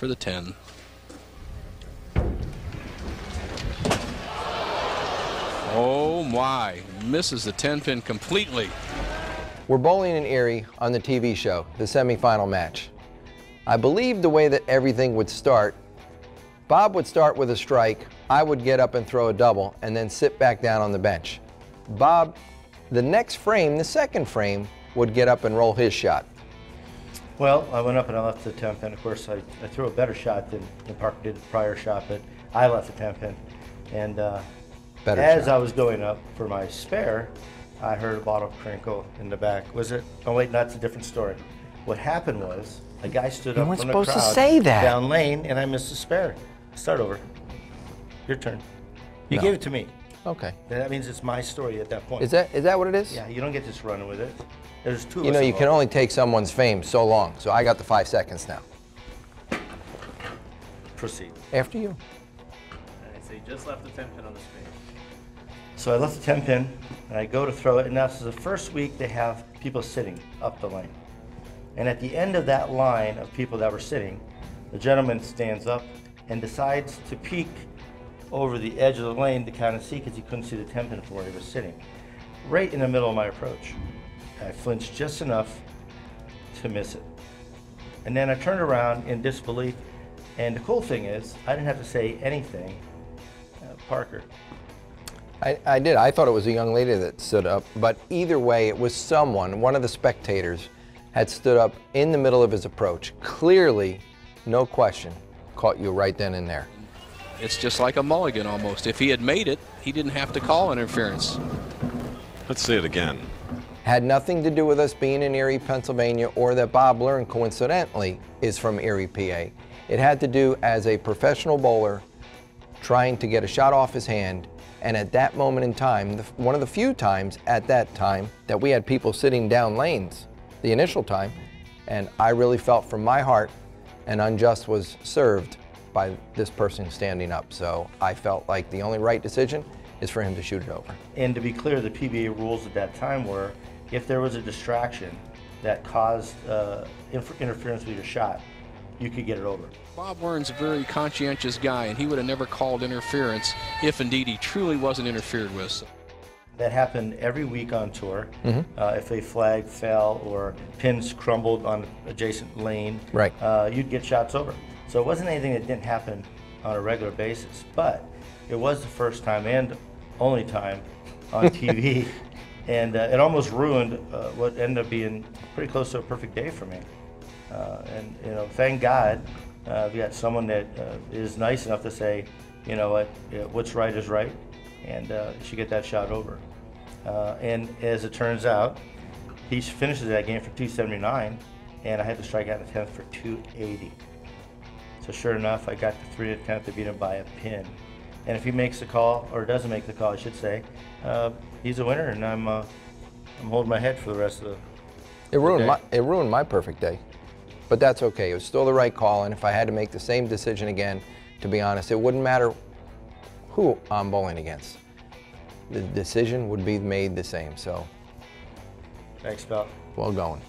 for the 10. Oh my, misses the 10 pin completely. We're bowling in Erie on the TV show, the semifinal match. I believe the way that everything would start, Bob would start with a strike, I would get up and throw a double, and then sit back down on the bench. Bob, the next frame, the second frame, would get up and roll his shot. Well, I went up and I left the 10 pin. Of course, I, I threw a better shot than, than Parker did the prior shot, but I left the 10 pin. And uh, Better as shot. I was going up for my spare, I heard a bottle crinkle in the back. Was it? Oh wait, that's a different story. What happened was a guy stood You up weren't from the supposed to crowd say that. down lane, and I missed the spare. Start over. Your turn. You No. gave it to me. Okay. That means it's my story at that point. Is that is that what it is? Yeah, you don't get just running with it. There's two. You know, you can only take someone's fame so long, so I got the five seconds now. proceed. After you. Alright, so you just left the 10 pin on the screen. So I left the 10 pin and I go to throw it. And now, this is the first week they have people sitting up the lane. And at the end of that line of people that were sitting, the gentleman stands up and decides to peek over the edge of the lane to kind of see because he couldn't see the 10 pin from where he was sitting. Right in the middle of my approach. I flinched just enough to miss it. And then I turned around in disbelief. And the cool thing is, I didn't have to say anything. Uh, Parker, I, I did. I thought it was a young lady that stood up, but either way, it was someone, one of the spectators, had stood up in the middle of his approach. Clearly, no question, caught you right then and there. It's just like a mulligan almost. If he had made it, he didn't have to call interference. Let's see it again. Had nothing to do with us being in Erie, Pennsylvania, or that Bob Learn, coincidentally, is from Erie, PA. It had to do as a professional bowler trying to get a shot off his hand. And at that moment in time, the, one of the few times at that time that we had people sitting down lanes, the initial time, and I really felt from my heart an unjust was served by this person standing up. So I felt like the only right decision is for him to shoot it over. And to be clear, the PBA rules at that time were if there was a distraction that caused uh, inter- interference with your shot, you could get it over. Bob Learn's a very conscientious guy, and he would have never called interference if indeed he truly wasn't interfered with. So That happened every week on tour. Uh, if a flag fell or pins crumbled on adjacent lane, Right. uh, you'd get shots over. So it wasn't anything that didn't happen on a regular basis, but it was the first time and only time on TV, and uh, it almost ruined uh, what ended up being pretty close to a perfect day for me. Uh, and you know, thank God, uh, we got someone that uh, is nice enough to say, you know what, what's right is right, and uh, should get that shot over. Uh, and as it turns out, he finishes that game for 279, and I had to strike out in the 10th for 280. So sure enough, I got the three to 10th to beat him by a pin. And if he makes the call, or doesn't make the call, I should say, uh, he's a winner, and I'm uh, I'm holding my head for the rest of the. It ruined my it ruined my perfect day, but that's okay. It was still the right call, and if I had to make the same decision again, to be honest, it wouldn't matter who I'm bowling against. The decision would be made the same. So, Thanks, pal. well going.